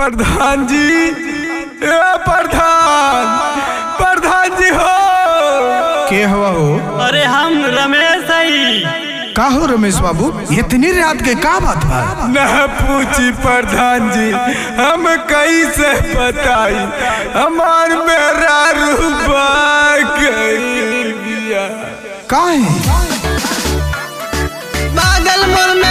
प्रधान जी। ए प्रधान। प्रधान जी हो। के हवा हो? अरे हम रमेश हई का हो रमेश बाबू? इतनी रात के का बात है न पूछी प्रधान जी हम कैसे बताई? हमार मेरा रूपा का है? बागल मोर में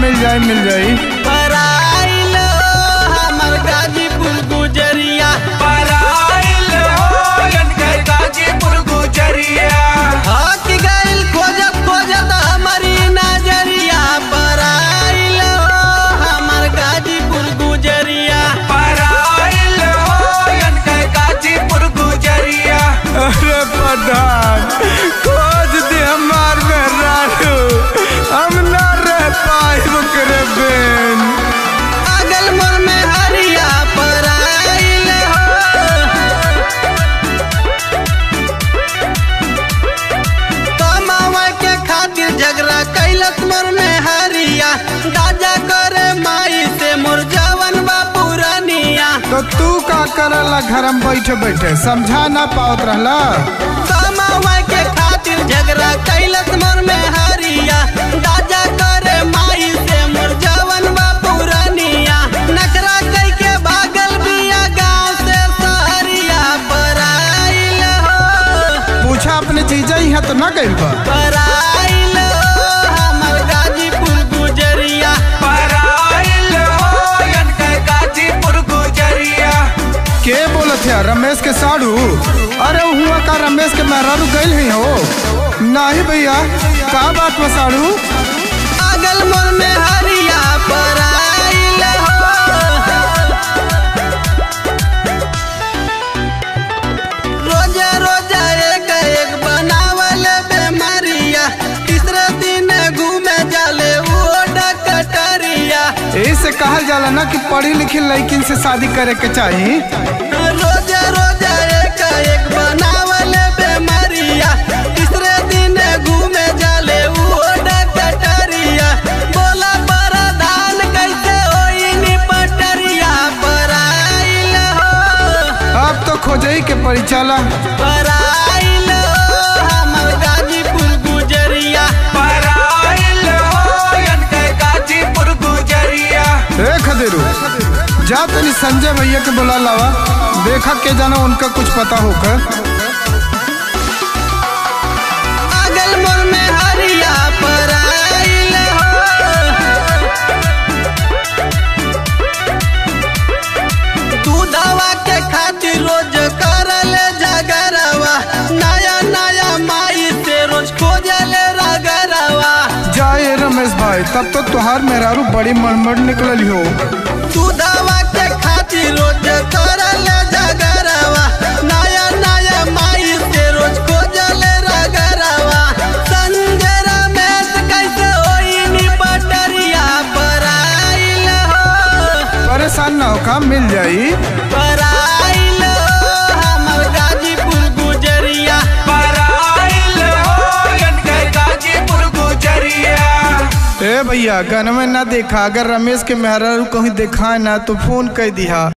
मिल जाए मिल जाए का करला घर में बैठे बैठे समझा ना पावत रहला। कमावा के खातिर झगड़ा कैलस मोर में हरिया दादा करे माई से मोर जवन बा पुरानिया। नखरा कई के भागल बिया गाँव से सहरिया। पर आइल हो। पूछा अपने चीज़ ही है तो ना गइल के साड़ू। अरे हुआ का रमेश के मेहरारू गइल ही हो। नहीं भैया का बात बा साड़ू? अगल मोर में हरिया पर आइल हो। रोजा रोजा एक एक बनावल बेमारिया तीसरे दिन घूमे जाले वो डकटरिया। ऐसे कहल जाला ना कि पढ़ी लिखी लड़किन से शादी करे के चाहिए खदेरू जा तनी संजय भैया के बुला लावा। देखा के जाना उनका कुछ पता होकर। भाई तब तो तुहार मेहरारू बड़ी मड़मड़ निकलल हो। दूधवा के खातिर रोज करल जगरवा नया नया माई से रोज रगरवा संजय रमेश कैसे होई नी पटरिया पर आइल हो। परेशान ना हो काम मिल जाई। पर भैया, गन में ना देखा। अगर रमेश के मेहरा कहीं देखा ना तो फ़ोन कर दिया।